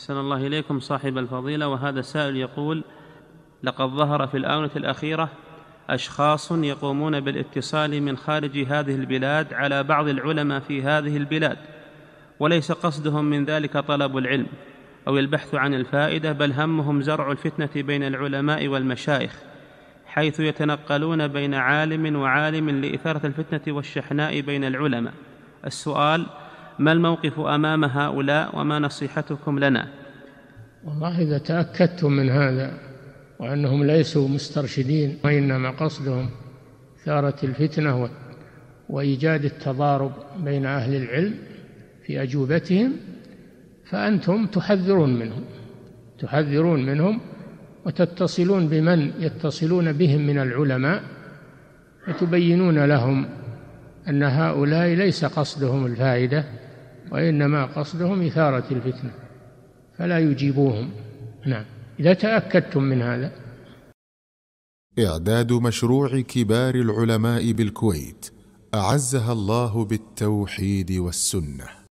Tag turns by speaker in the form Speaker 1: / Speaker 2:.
Speaker 1: أحسن الله إليكم صاحب الفضيلة وهذا سائل يقول لقد ظهر في الآونة الأخيرة أشخاص يقومون بالاتصال من خارج هذه البلاد على بعض العلماء في هذه البلاد وليس قصدهم من ذلك طلب العلم أو البحث عن الفائدة بل همهم زرع الفتنة بين العلماء والمشايخ حيث يتنقلون بين عالم وعالم لإثارة الفتنة والشحناء بين العلماء. السؤال ما الموقف أمام هؤلاء وما نصيحتكم لنا؟
Speaker 2: والله إذا تأكدتم من هذا وأنهم ليسوا مسترشدين وإنما قصدهم إثارة الفتنة وإيجاد التضارب بين أهل العلم في أجوبتهم فأنتم تحذرون منهم تحذرون منهم وتتصلون بمن يتصلون بهم من العلماء وتبينون لهم أن هؤلاء ليس قصدهم الفائدة وإنما قصدهم إثارة الفتنة فلا يجيبوهم. نعم. إذا تأكدتم من هذا.
Speaker 3: إعداد مشروع كبار العلماء بالكويت أعزها الله بالتوحيد والسنة.